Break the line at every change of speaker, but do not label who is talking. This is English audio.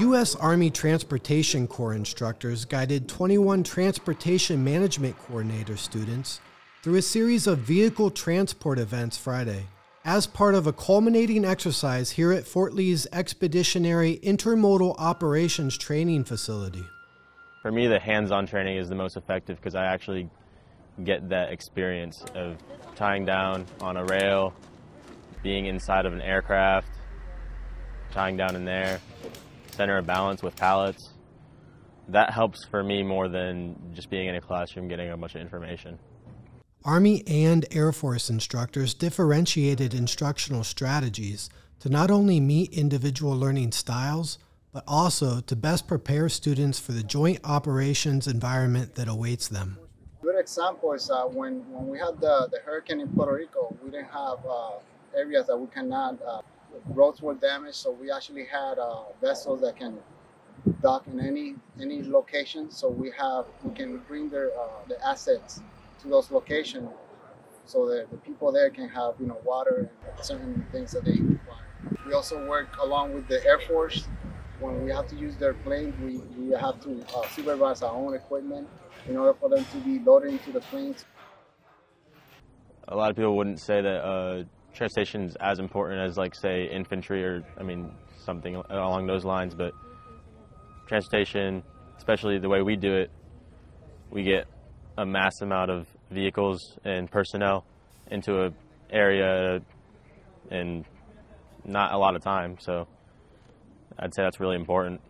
U.S. Army Transportation Corps instructors guided 21 Transportation Management Coordinator students through a series of vehicle transport events Friday as part of a culminating exercise here at Fort Lee's Expeditionary Intermodal Operations Training Facility.
For me, the hands-on training is the most effective because I actually get that experience of tying down on a rail, being inside of an aircraft, tying down in there, center of balance with pallets. That helps for me more than just being in a classroom getting a bunch of information.
Army and Air Force instructors differentiated instructional strategies to not only meet individual learning styles, but also to best prepare students for the joint operations environment that awaits them.
Good example is uh, when, when we had the, the hurricane in Puerto Rico, we didn't have uh, areas that we cannot, uh, roads were damaged, so we actually had uh, vessels that can dock in any any location. So we have we can bring their uh, the assets to those locations so that the people there can have you know water and certain things that they require. We also work along with the Air Force. When we have to use their planes, we, we have to uh, supervise our own equipment in order for them to be loaded into the planes.
A lot of people wouldn't say that transportation is as important as, like, say, infantry or, I mean, something along those lines, but transportation, especially the way we do it, we get a mass amount of vehicles and personnel into an area in not a lot of time. So I'd say that's really important.